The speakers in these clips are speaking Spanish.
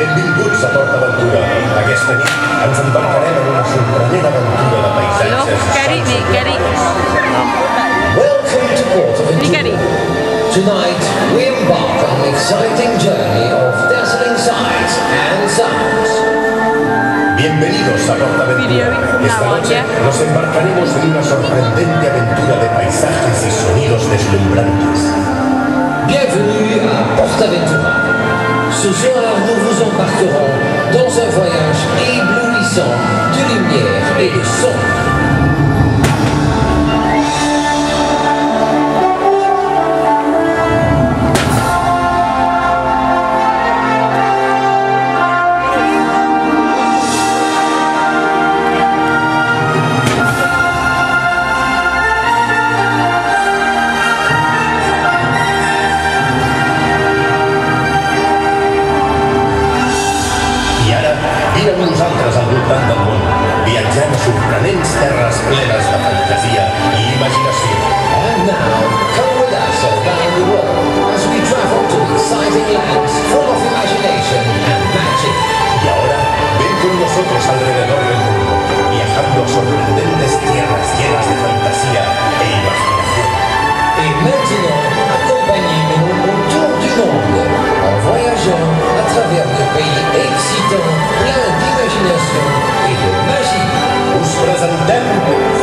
Benvinguts a Port Aventura. Aquesta nit ens embarcarem en una sorprenent aventura de paisatges. Gary, ni Gary. Welcome to Port Ni Gary. Aventura. Tonight, we embark on an exciting journey of dazzling sights and sounds. Bienvenidos a Port Video Aventura. y Esta noche nos embarcaremos en una sorprendente aventura de paisajes y sonidos deslumbrantes. Bienvenue à PortAventura. Ce soir, nous vous embarquerons dans un voyage éblouissant de lumière et de son. i amb nosaltres al voltant del món, viatjant a sorprenents terres plenes de fantasia i imaginació. And now, come with us around the world as we travel to exciting lands full of imagination and magic. Y ahora, ven con nosotros alrededor del mundo, viajando a sorprendentes tierras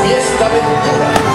Fiesta Ventura.